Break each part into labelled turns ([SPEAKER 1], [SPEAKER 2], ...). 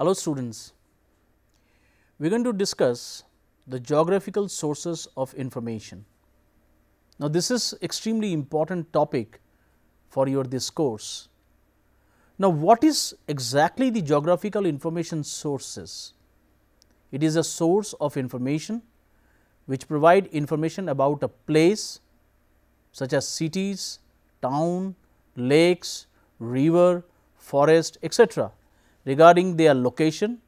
[SPEAKER 1] Hello students, we are going to discuss the geographical sources of information. Now, this is extremely important topic for your this course. Now, what is exactly the geographical information sources? It is a source of information which provide information about a place such as cities, town, lakes, river, forest etc., regarding their location,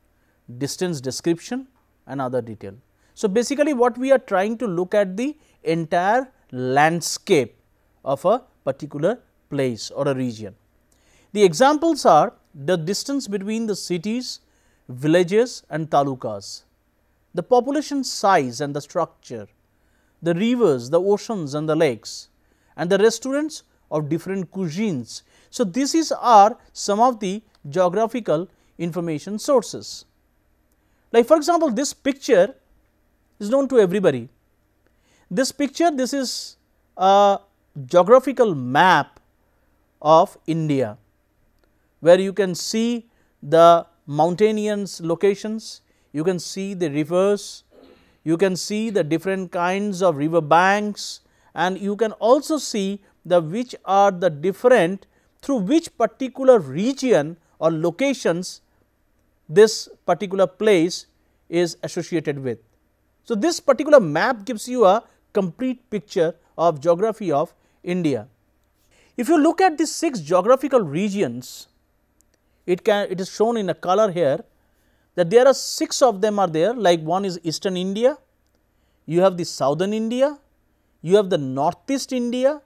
[SPEAKER 1] distance description and other detail. So, basically what we are trying to look at the entire landscape of a particular place or a region. The examples are the distance between the cities, villages and talukas, the population size and the structure, the rivers, the oceans and the lakes and the restaurants of different cuisines. So, this is are some of the geographical information sources. Like for example, this picture is known to everybody. This picture this is a geographical map of India, where you can see the mountainous locations, you can see the rivers, you can see the different kinds of river banks and you can also see the which are the different through which particular region or locations this particular place is associated with. So, this particular map gives you a complete picture of geography of India. If you look at these six geographical regions, it can it is shown in a color here that there are six of them are there like one is eastern India, you have the southern India, you have the northeast India,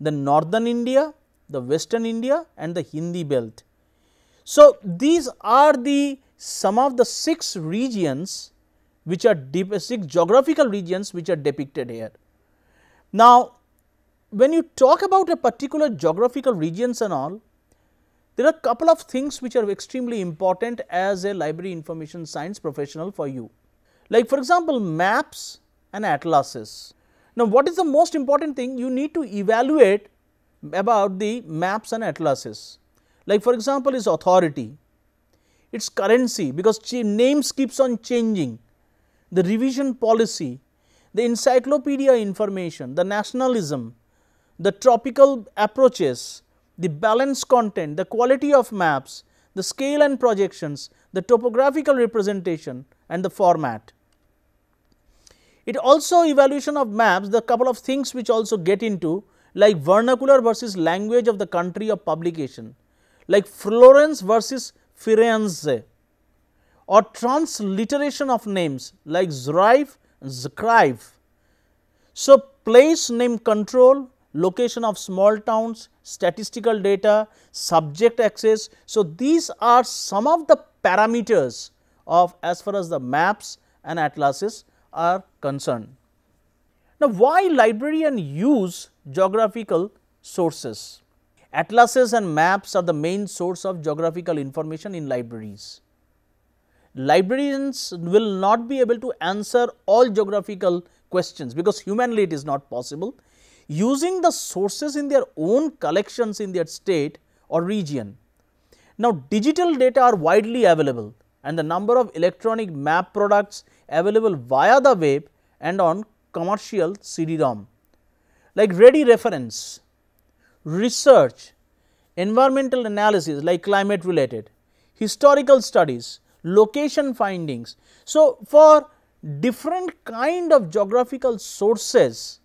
[SPEAKER 1] the northern India, the western India and the Hindi belt. So, these are the some of the six regions which are deep, six geographical regions which are depicted here. Now, when you talk about a particular geographical regions and all, there are a couple of things which are extremely important as a library information science professional for you. Like for example, maps and atlases. Now, what is the most important thing you need to evaluate about the maps and atlases. Like for example, is authority, its currency because names keeps on changing, the revision policy, the encyclopedia information, the nationalism, the tropical approaches, the balance content, the quality of maps, the scale and projections, the topographical representation and the format. It also evaluation of maps the couple of things which also get into like vernacular versus language of the country of publication, like Florence versus Firenze or transliteration of names like Zurich, Zcrive. So, place name control, location of small towns, statistical data, subject access. So, these are some of the parameters of as far as the maps and atlases are concerned. Now, why librarian use geographical sources? Atlases and maps are the main source of geographical information in libraries. Librarians will not be able to answer all geographical questions because humanly it is not possible. Using the sources in their own collections in their state or region. Now, digital data are widely available and the number of electronic map products available via the web and on commercial CD-ROM like ready reference, research, environmental analysis like climate related, historical studies, location findings. So, for different kind of geographical sources,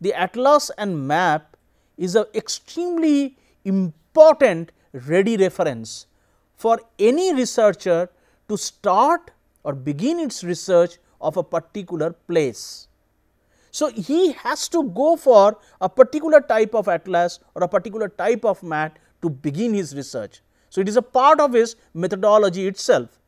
[SPEAKER 1] the atlas and map is a extremely important ready reference for any researcher to start or begin its research of a particular place. So, he has to go for a particular type of atlas or a particular type of mat to begin his research. So, it is a part of his methodology itself.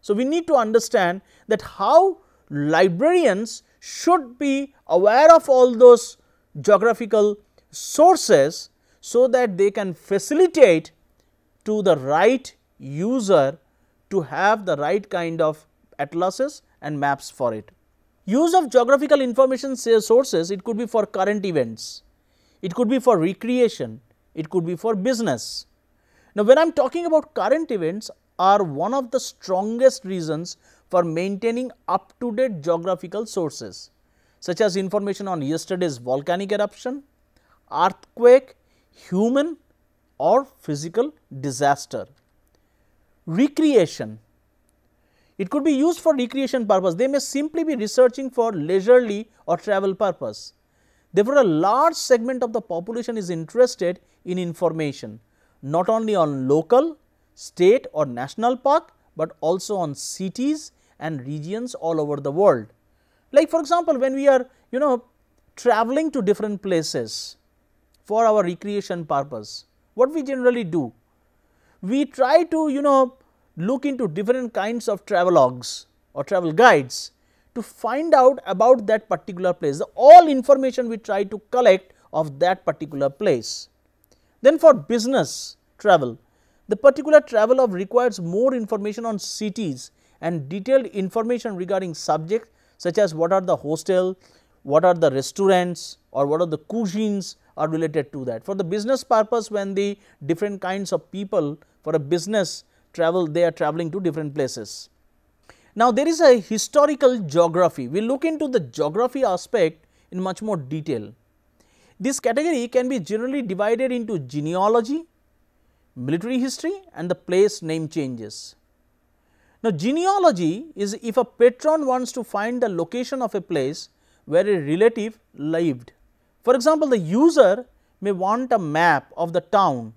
[SPEAKER 1] So, we need to understand that how librarians should be aware of all those geographical sources, so that they can facilitate to the right user to have the right kind of atlases and maps for it. Use of geographical information sources, it could be for current events, it could be for recreation, it could be for business. Now, when I am talking about current events, are one of the strongest reasons for maintaining up to date geographical sources such as information on yesterday's volcanic eruption, earthquake, human or physical disaster. Recreation it could be used for recreation purpose. They may simply be researching for leisurely or travel purpose. Therefore, a large segment of the population is interested in information not only on local, state or national park, but also on cities and regions all over the world. Like for example, when we are you know traveling to different places for our recreation purpose, what we generally do? We try to you know look into different kinds of travelogues or travel guides to find out about that particular place, the all information we try to collect of that particular place. Then for business travel, the particular travel of requires more information on cities and detailed information regarding subjects such as what are the hostel, what are the restaurants or what are the cuisines are related to that. For the business purpose when the different kinds of people for a business travel they are traveling to different places. Now, there is a historical geography, we look into the geography aspect in much more detail. This category can be generally divided into genealogy, military history and the place name changes. Now, genealogy is if a patron wants to find the location of a place where a relative lived. For example, the user may want a map of the town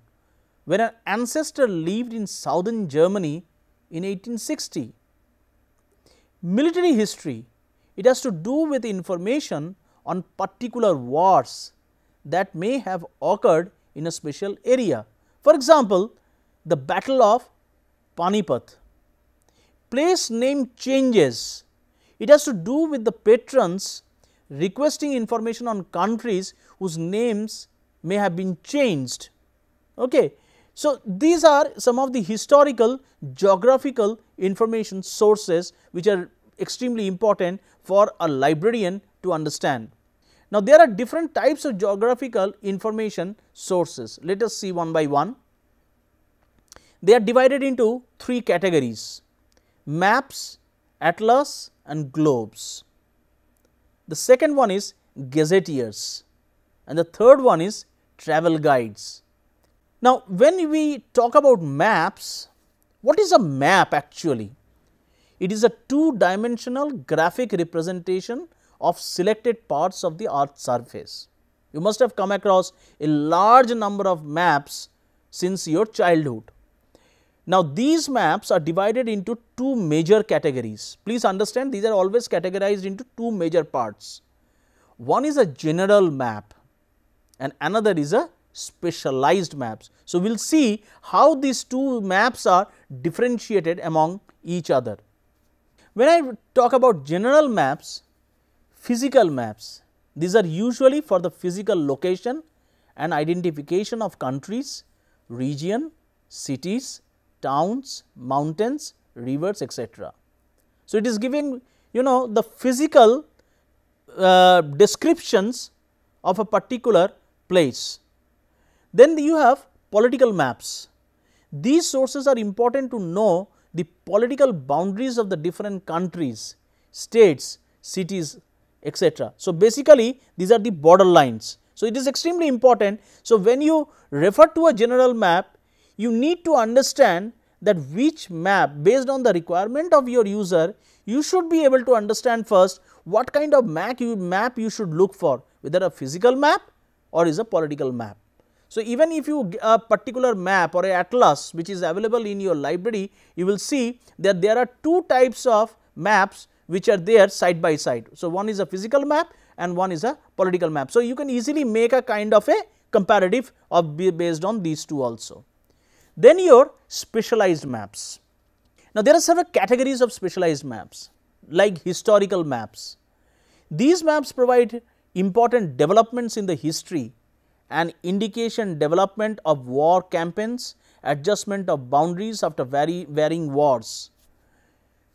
[SPEAKER 1] where an ancestor lived in southern Germany in 1860 military history, it has to do with information on particular wars that may have occurred in a special area. For example, the battle of Panipat. Place name changes, it has to do with the patrons requesting information on countries whose names may have been changed. Okay. So, these are some of the historical geographical information sources which are extremely important for a librarian to understand. Now, there are different types of geographical information sources. Let us see one by one. They are divided into three categories maps, atlas and globes. The second one is gazetteers and the third one is travel guides. Now, when we talk about maps, what is a map actually? It is a two dimensional graphic representation of selected parts of the earth surface. You must have come across a large number of maps since your childhood. Now, these maps are divided into two major categories. Please understand these are always categorized into two major parts. One is a general map and another is a specialized maps. So, we will see how these two maps are differentiated among each other. When I talk about general maps, physical maps, these are usually for the physical location and identification of countries, region, cities, towns, mountains, rivers etc. So, it is giving you know the physical uh, descriptions of a particular place. Then you have political maps. These sources are important to know the political boundaries of the different countries, states, cities etc. So, basically these are the border lines. So, it is extremely important. So, when you refer to a general map, you need to understand that which map based on the requirement of your user, you should be able to understand first what kind of map you, map you should look for, whether a physical map or is a political map. So, even if you a particular map or a atlas which is available in your library, you will see that there are two types of maps which are there side by side. So, one is a physical map and one is a political map. So, you can easily make a kind of a comparative of based on these two also. Then your specialized maps. Now, there are several categories of specialized maps like historical maps. These maps provide important developments in the history and indication development of war campaigns, adjustment of boundaries after vary, varying wars.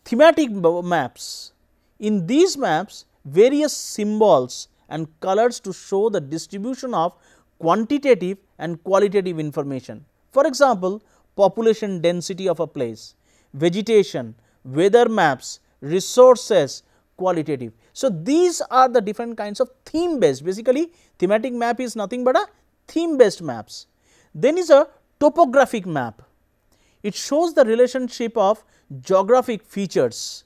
[SPEAKER 1] Thematic maps. In these maps, various symbols and colors to show the distribution of quantitative and qualitative information. For example, population density of a place. vegetation, weather maps, resources, qualitative. So, these are the different kinds of theme based basically thematic map is nothing but a theme based maps. Then is a topographic map. It shows the relationship of geographic features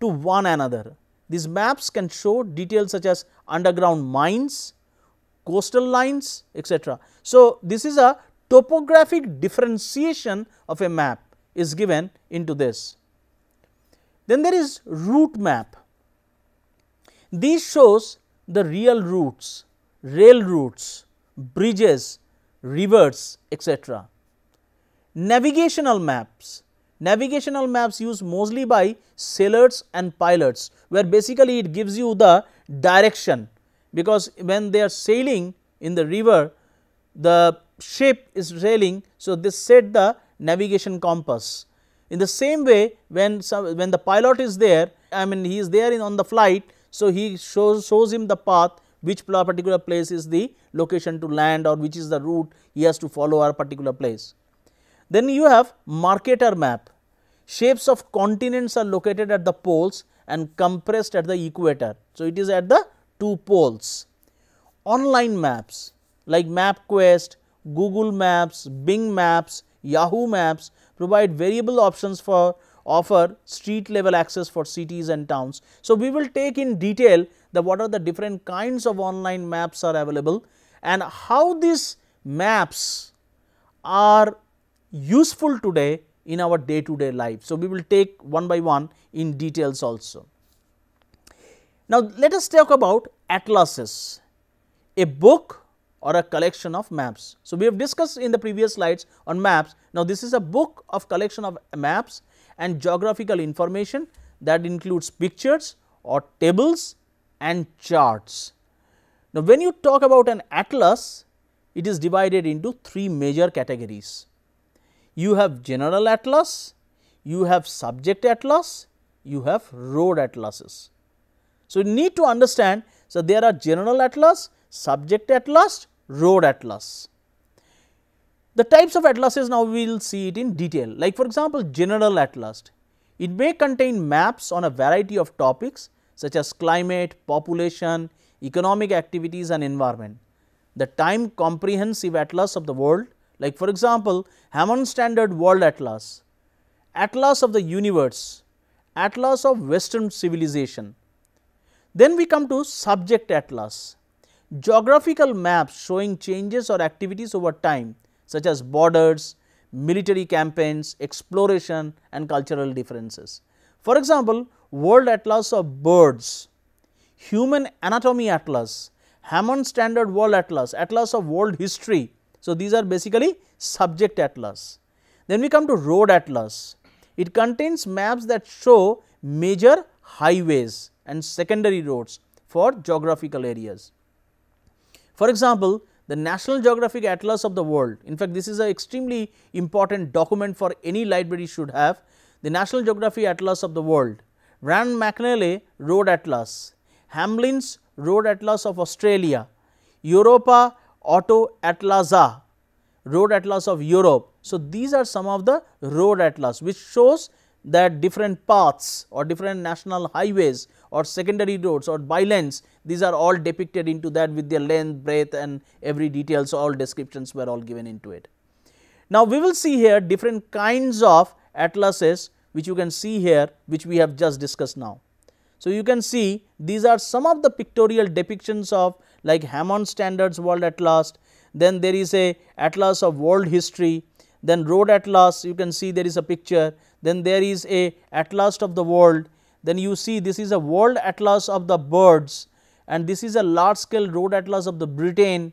[SPEAKER 1] to one another. These maps can show details such as underground mines, coastal lines etc. So, this is a topographic differentiation of a map is given into this. Then there is route map. These shows the real routes, rail routes, bridges, rivers etc. Navigational maps. Navigational maps used mostly by sailors and pilots where basically it gives you the direction because when they are sailing in the river the ship is sailing. So, this set the navigation compass. In the same way when some, when the pilot is there I mean he is there in on the flight. So, he shows shows him the path which particular place is the location to land or which is the route he has to follow a particular place. Then you have Mercator map. Shapes of continents are located at the poles and compressed at the equator. So, it is at the two poles. Online maps like MapQuest, Google Maps, Bing Maps, Yahoo Maps provide variable options for offer street level access for cities and towns. So, we will take in detail the what are the different kinds of online maps are available and how these maps are useful today in our day to day life. So, we will take one by one in details also. Now, let us talk about atlases, a book or a collection of maps. So, we have discussed in the previous slides on maps. Now, this is a book of collection of maps and geographical information that includes pictures or tables and charts. Now, when you talk about an atlas, it is divided into three major categories. You have general atlas, you have subject atlas, you have road atlases. So, you need to understand, so there are general atlas, subject atlas, road atlas. The types of atlases now we will see it in detail like for example, general atlas. It may contain maps on a variety of topics such as climate, population, economic activities and environment. The time comprehensive atlas of the world like for example, Hammond Standard World Atlas, Atlas of the Universe, Atlas of Western Civilization. Then we come to subject atlas, geographical maps showing changes or activities over time such as borders, military campaigns, exploration and cultural differences. For example, World Atlas of Birds, Human Anatomy Atlas, Hammond Standard World Atlas, Atlas of World History. So, these are basically subject atlas. Then we come to Road Atlas. It contains maps that show major highways and secondary roads for geographical areas. For example, the National Geographic Atlas of the world, in fact, this is an extremely important document for any library should have, the National Geographic Atlas of the world, Rand McNally Road Atlas, Hamlin's Road Atlas of Australia, Europa Auto Atlasa, Road Atlas of Europe. So, these are some of the road atlas which shows that different paths or different national highways or secondary roads or bylanes these are all depicted into that with their length, breadth and every detail. So, all descriptions were all given into it. Now, we will see here different kinds of atlases which you can see here which we have just discussed now. So, you can see these are some of the pictorial depictions of like Hammond Standards World Atlas, then there is a atlas of world history, then road atlas you can see there is a picture, then there is a atlas of the world, then you see this is a world atlas of the birds and this is a large scale road atlas of the Britain.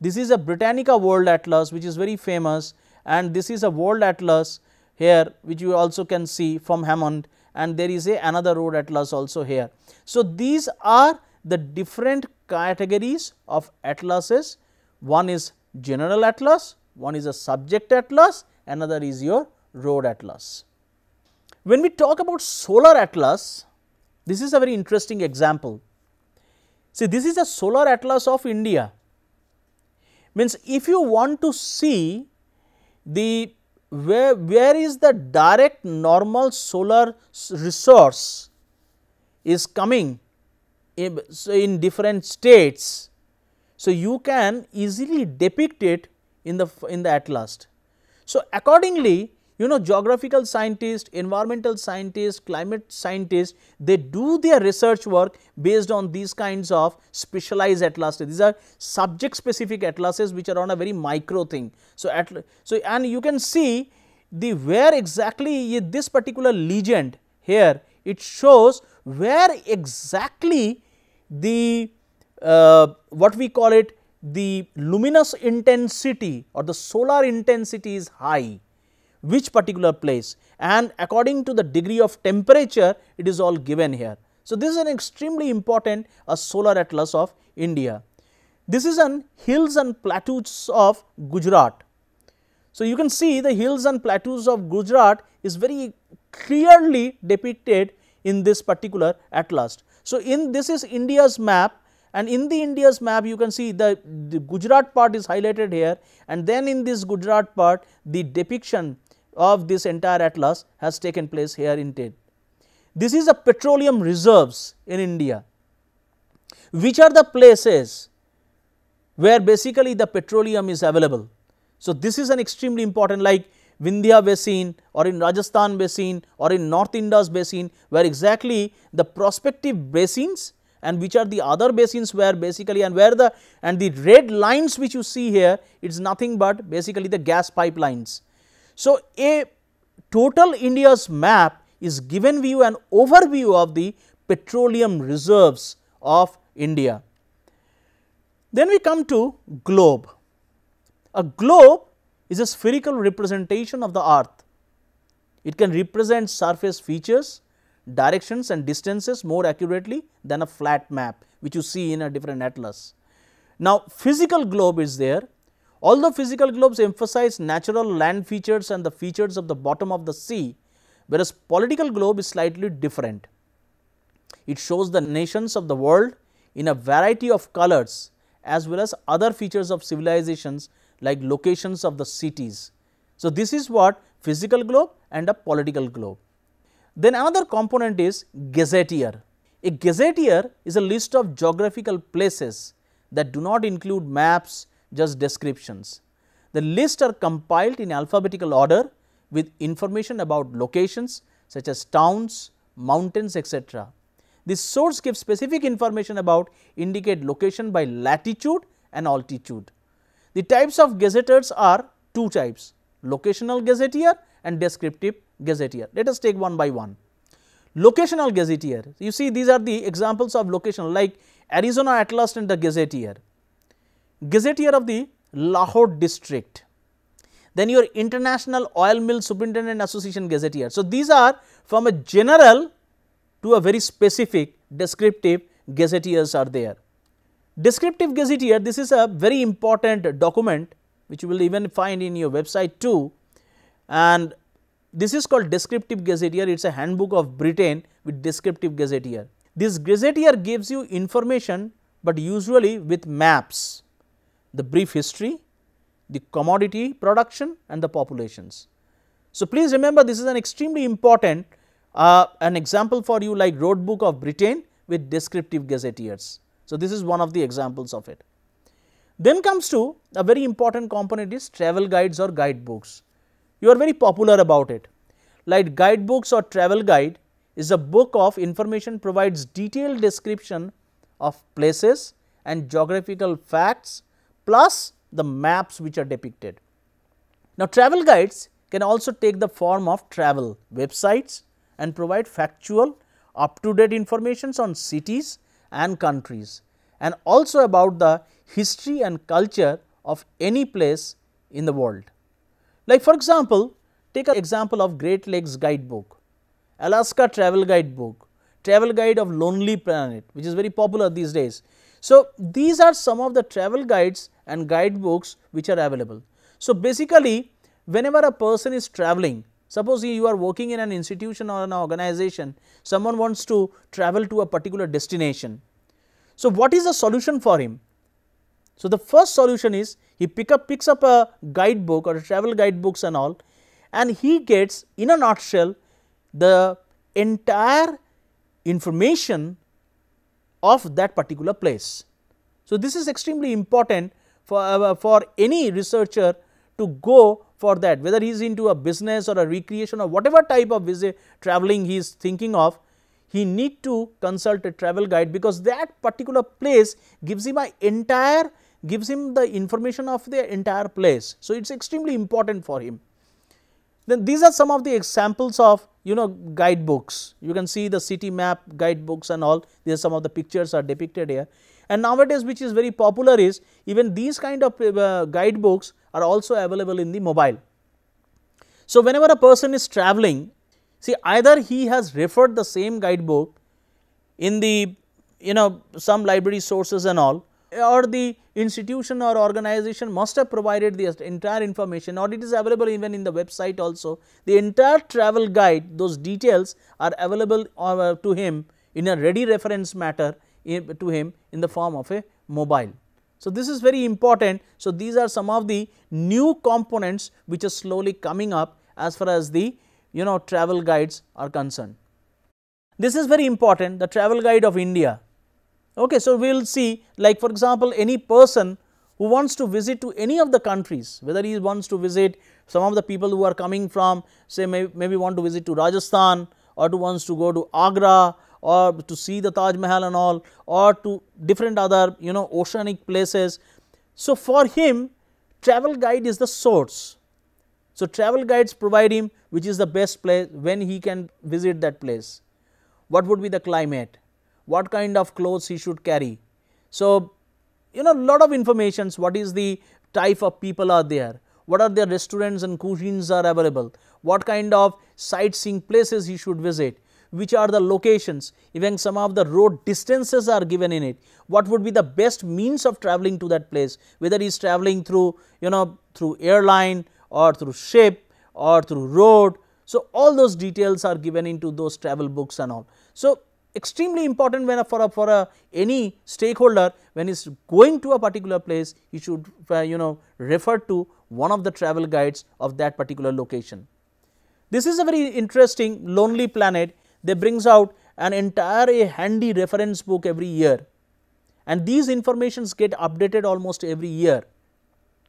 [SPEAKER 1] This is a Britannica world atlas which is very famous and this is a world atlas here which you also can see from Hammond and there is a another road atlas also here. So, these are the different categories of atlases one is general atlas, one is a subject atlas, another is your road atlas. When we talk about solar atlas, this is a very interesting example. See, this is a solar atlas of India. Means if you want to see the where, where is the direct normal solar resource is coming in, so in different states. So, you can easily depict it in the in the atlas. So, accordingly you know geographical scientists, environmental scientists, climate scientists they do their research work based on these kinds of specialized atlases. These are subject specific atlases which are on a very micro thing. So, at, so and you can see the where exactly this particular legend here it shows where exactly the uh, what we call it the luminous intensity or the solar intensity is high which particular place and according to the degree of temperature it is all given here. So, this is an extremely important a solar atlas of India. This is on hills and plateaus of Gujarat. So, you can see the hills and plateaus of Gujarat is very clearly depicted in this particular atlas. So, in this is India's map and in the India's map you can see the, the Gujarat part is highlighted here and then in this Gujarat part the depiction of this entire atlas has taken place here in it. This is the petroleum reserves in India. Which are the places where basically the petroleum is available? So, this is an extremely important like Vindhya basin or in Rajasthan basin or in North Indus basin where exactly the prospective basins and which are the other basins where basically and where the and the red lines which you see here it is nothing but basically the gas pipelines. So, a total India's map is given you an overview of the petroleum reserves of India. Then we come to globe. A globe is a spherical representation of the earth. It can represent surface features, directions and distances more accurately than a flat map which you see in a different atlas. Now, physical globe is there Although physical globes emphasize natural land features and the features of the bottom of the sea, whereas political globe is slightly different. It shows the nations of the world in a variety of colors as well as other features of civilizations like locations of the cities. So, this is what physical globe and a political globe. Then another component is gazetteer. A gazetteer is a list of geographical places that do not include maps, just descriptions. The lists are compiled in alphabetical order with information about locations such as towns, mountains etc. This source gives specific information about indicate location by latitude and altitude. The types of gazetteers are two types locational gazetteer and descriptive gazetteer. Let us take one by one. Locational gazetteer, you see these are the examples of locational like Arizona Atlas and the gazetteer gazetteer of the Lahore district, then your International Oil Mill Superintendent Association gazetteer. So, these are from a general to a very specific descriptive gazetteers are there. Descriptive gazetteer this is a very important document which you will even find in your website too and this is called descriptive gazetteer it is a handbook of Britain with descriptive gazetteer. This gazetteer gives you information, but usually with maps the brief history, the commodity production and the populations. So, please remember this is an extremely important uh, an example for you like road book of Britain with descriptive gazetteers. So, this is one of the examples of it. Then comes to a very important component is travel guides or guidebooks. You are very popular about it. Like guidebooks or travel guide is a book of information provides detailed description of places and geographical facts plus the maps which are depicted. Now, travel guides can also take the form of travel websites and provide factual up to date informations on cities and countries and also about the history and culture of any place in the world. Like for example, take an example of Great Lakes Guidebook, Alaska Travel Guidebook, Travel Guide of Lonely Planet which is very popular these days. So, these are some of the travel guides and guidebooks which are available. So, basically whenever a person is traveling, suppose you are working in an institution or an organization, someone wants to travel to a particular destination. So, what is the solution for him? So, the first solution is he pick up picks up a guidebook or a travel guidebooks and all and he gets in a nutshell the entire information of that particular place. So, this is extremely important for, uh, for any researcher to go for that whether he is into a business or a recreation or whatever type of visit traveling he is thinking of he need to consult a travel guide because that particular place gives him a entire gives him the information of the entire place. So, it is extremely important for him. Then these are some of the examples of you know guidebooks. You can see the city map guidebooks and all these are some of the pictures are depicted here. And nowadays which is very popular is even these kind of uh, guidebooks are also available in the mobile. So, whenever a person is traveling see either he has referred the same guidebook in the you know some library sources and all or the institution or organization must have provided the entire information or it is available even in the website also. The entire travel guide those details are available uh, to him in a ready reference matter to him in the form of a mobile. So, this is very important. So, these are some of the new components which are slowly coming up as far as the you know travel guides are concerned. This is very important the travel guide of India Okay, so, we will see like for example, any person who wants to visit to any of the countries whether he wants to visit some of the people who are coming from say may, maybe want to visit to Rajasthan or to wants to go to Agra or to see the Taj Mahal and all or to different other you know oceanic places. So, for him travel guide is the source. So, travel guides provide him which is the best place when he can visit that place. What would be the climate? What kind of clothes he should carry. So, you know lot of informations what is the type of people are there, what are the restaurants and cuisines are available, what kind of sightseeing places he should visit, which are the locations, even some of the road distances are given in it, what would be the best means of traveling to that place, whether he is traveling through you know through airline or through ship or through road. So, all those details are given into those travel books and all. So, extremely important when a, for a, for a any stakeholder when he is going to a particular place he should uh, you know refer to one of the travel guides of that particular location. This is a very interesting lonely planet they brings out an entire a handy reference book every year and these informations get updated almost every year.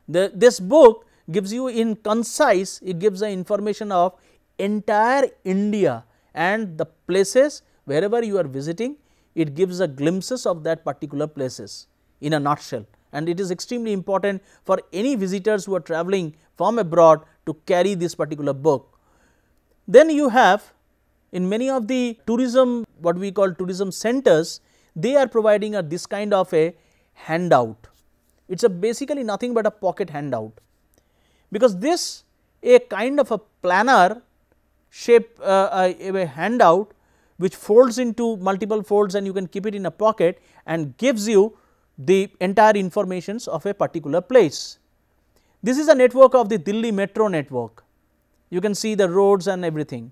[SPEAKER 1] The, this book gives you in concise it gives the information of entire India and the places wherever you are visiting it gives a glimpses of that particular places in a nutshell and it is extremely important for any visitors who are traveling from abroad to carry this particular book. Then you have in many of the tourism what we call tourism centers they are providing a this kind of a handout. It is a basically nothing but a pocket handout because this a kind of a planner shape uh, a, a handout which folds into multiple folds and you can keep it in a pocket and gives you the entire informations of a particular place. This is a network of the Delhi metro network. You can see the roads and everything.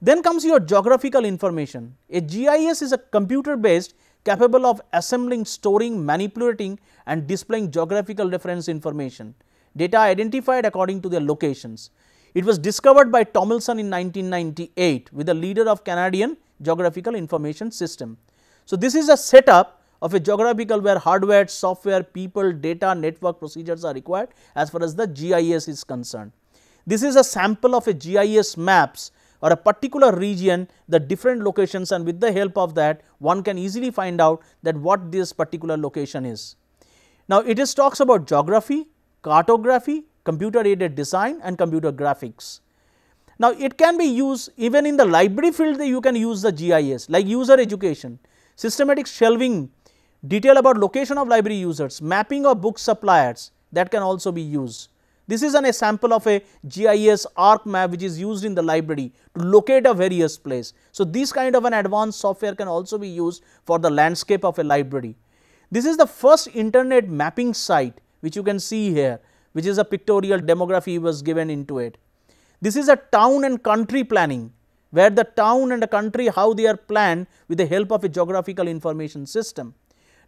[SPEAKER 1] Then comes your geographical information. A GIS is a computer based capable of assembling, storing, manipulating and displaying geographical reference information, data identified according to their locations. It was discovered by Tomlinson in 1998 with the leader of Canadian Geographical Information System. So, this is a setup of a geographical where hardware, software, people, data, network procedures are required as far as the GIS is concerned. This is a sample of a GIS maps or a particular region the different locations and with the help of that one can easily find out that what this particular location is. Now, it is talks about geography, cartography, computer aided design and computer graphics. Now, it can be used even in the library field you can use the GIS like user education, systematic shelving, detail about location of library users, mapping of book suppliers that can also be used. This is an example of a GIS ArcMap which is used in the library to locate a various place. So, this kind of an advanced software can also be used for the landscape of a library. This is the first internet mapping site which you can see here which is a pictorial demography was given into it. This is a town and country planning where the town and the country how they are planned with the help of a geographical information system.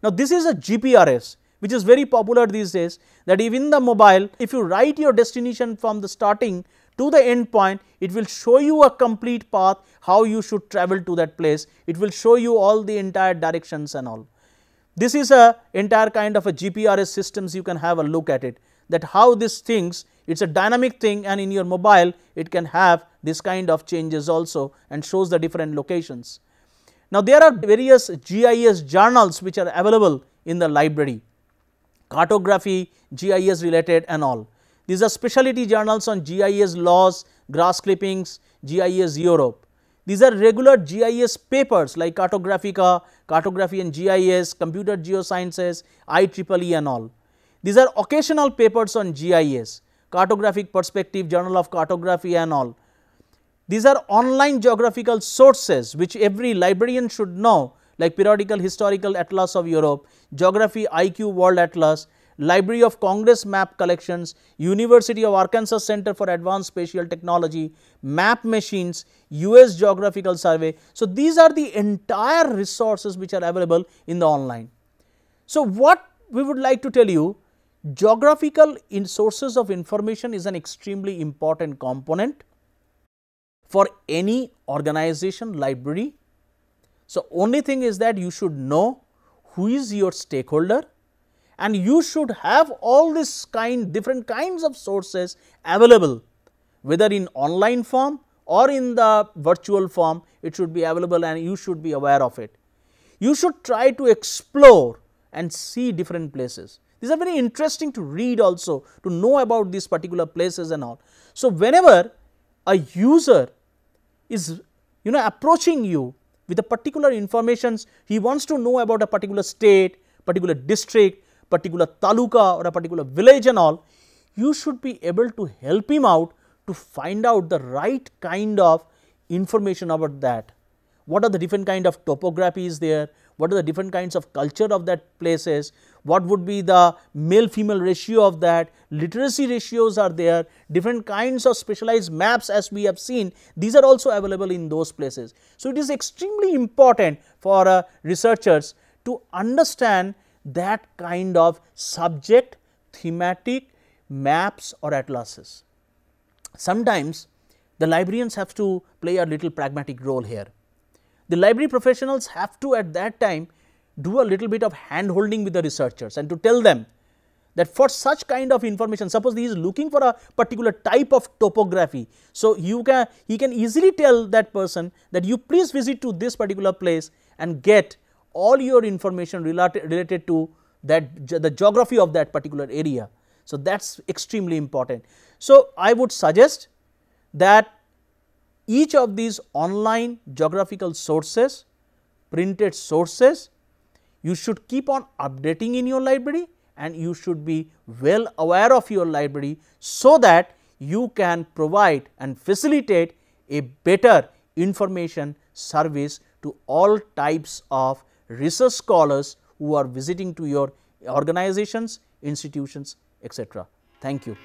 [SPEAKER 1] Now, this is a GPRS which is very popular these days that even the mobile if you write your destination from the starting to the end point, it will show you a complete path how you should travel to that place. It will show you all the entire directions and all. This is a entire kind of a GPRS systems you can have a look at it that how these things it is a dynamic thing and in your mobile it can have this kind of changes also and shows the different locations. Now, there are various GIS journals which are available in the library cartography, GIS related and all. These are specialty journals on GIS laws, grass clippings, GIS Europe. These are regular GIS papers like Cartographica, Cartography and GIS, Computer Geosciences, IEEE and all. These are occasional papers on GIS, Cartographic Perspective, Journal of Cartography and all. These are online geographical sources which every librarian should know like Periodical Historical Atlas of Europe, Geography IQ World Atlas, Library of Congress map collections, University of Arkansas Center for Advanced Spatial Technology, map machines, US Geographical Survey. So, these are the entire resources which are available in the online. So, what we would like to tell you geographical in sources of information is an extremely important component for any organization library. So, only thing is that you should know who is your stakeholder and you should have all this kind different kinds of sources available whether in online form or in the virtual form it should be available and you should be aware of it. You should try to explore and see different places. These are very interesting to read also to know about these particular places and all. So, whenever a user is you know approaching you with a particular informations he wants to know about a particular state, particular district, particular taluka or a particular village and all, you should be able to help him out to find out the right kind of information about that. What are the different kind of topographies there, what are the different kinds of culture of that places, what would be the male female ratio of that, literacy ratios are there, different kinds of specialized maps as we have seen, these are also available in those places. So, it is extremely important for uh, researchers to understand that kind of subject thematic maps or atlases. Sometimes the librarians have to play a little pragmatic role here. The library professionals have to at that time do a little bit of hand holding with the researchers and to tell them that for such kind of information suppose he is looking for a particular type of topography. So, you can he can easily tell that person that you please visit to this particular place and get all your information related, related to that the geography of that particular area. So, that is extremely important. So, I would suggest that each of these online geographical sources, printed sources, you should keep on updating in your library and you should be well aware of your library, so that you can provide and facilitate a better information service to all types of research scholars who are visiting to your organizations, institutions, etc. Thank you.